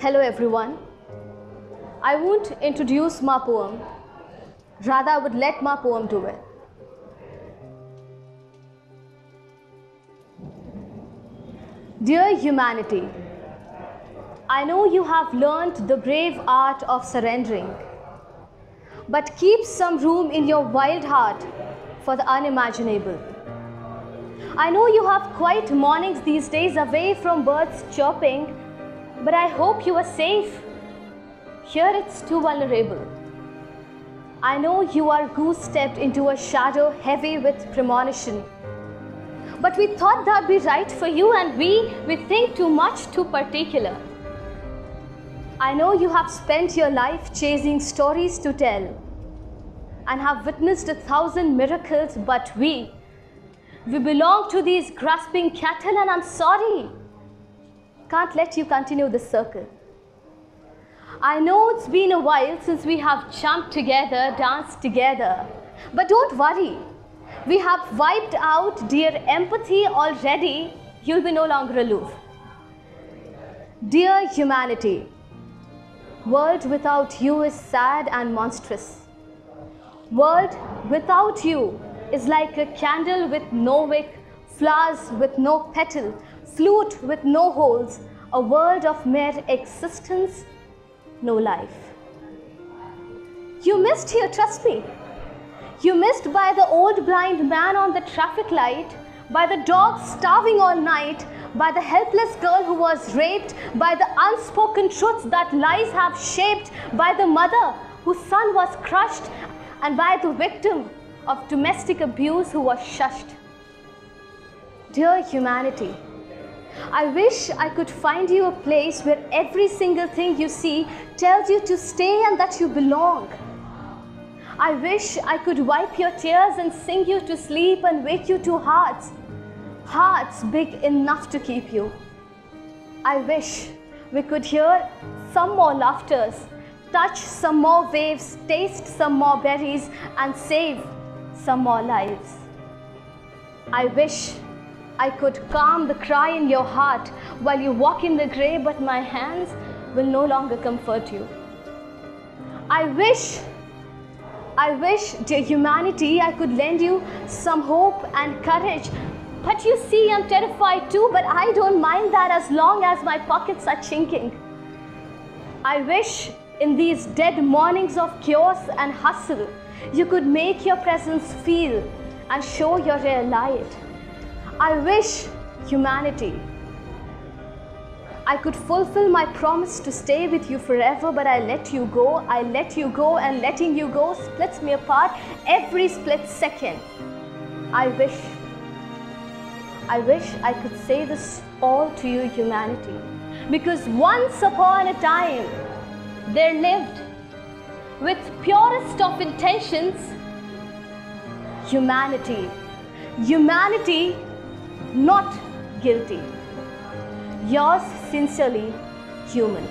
Hello everyone. I won't introduce my poem, rather, I would let my poem do it. Dear humanity, I know you have learned the brave art of surrendering, but keep some room in your wild heart for the unimaginable. I know you have quiet mornings these days away from birds chirping, but I hope you are safe. Here it's too vulnerable. I know you are goose stepped into a shadow heavy with premonition. But we thought that'd be right for you, and we, we think too much, too particular. I know you have spent your life chasing stories to tell and have witnessed a thousand miracles, but we, we belong to these grasping cattle, and I'm sorry. Can't let you continue this circle. I know it's been a while since we have jumped together, danced together, but don't worry. We have wiped out dear empathy already. You'll be no longer aloof. Dear humanity, world without you is sad and monstrous. World without you is like a candle with no wick, flowers with no petal, flute with no holes, a world of mere existence, no life. You missed here, trust me. You missed by the old blind man on the traffic light, by the dog starving all night, by the helpless girl who was raped, by the unspoken truths that lies have shaped, by the mother whose son was crushed, and by the victim of domestic abuse who was shushed. Dear humanity, I wish I could find you a place where every single thing you see tells you to stay and that you belong. I wish I could wipe your tears and sing you to sleep and wake you to hearts, hearts big enough to keep you. I wish we could hear some more laughters, touch some more waves, taste some more berries, and save some more lives. I wish I could calm the cry in your heart while you walk in the grey, but my hands will no longer comfort you. I wish, I wish, dear humanity, I could lend you some hope and courage. But you see, I'm terrified too, but I don't mind that as long as my pockets are chinking. I wish in these dead mornings of chaos and hustle, you could make your presence feel and show your real light. I wish humanity. I could fulfill my promise to stay with you forever, but I let you go. I let you go, and letting you go splits me apart every split second. I wish, I wish I could say this all to you, humanity, because once upon a time there lived, with purest of intentions, humanity. Humanity not guilty. Yours sincerely, human.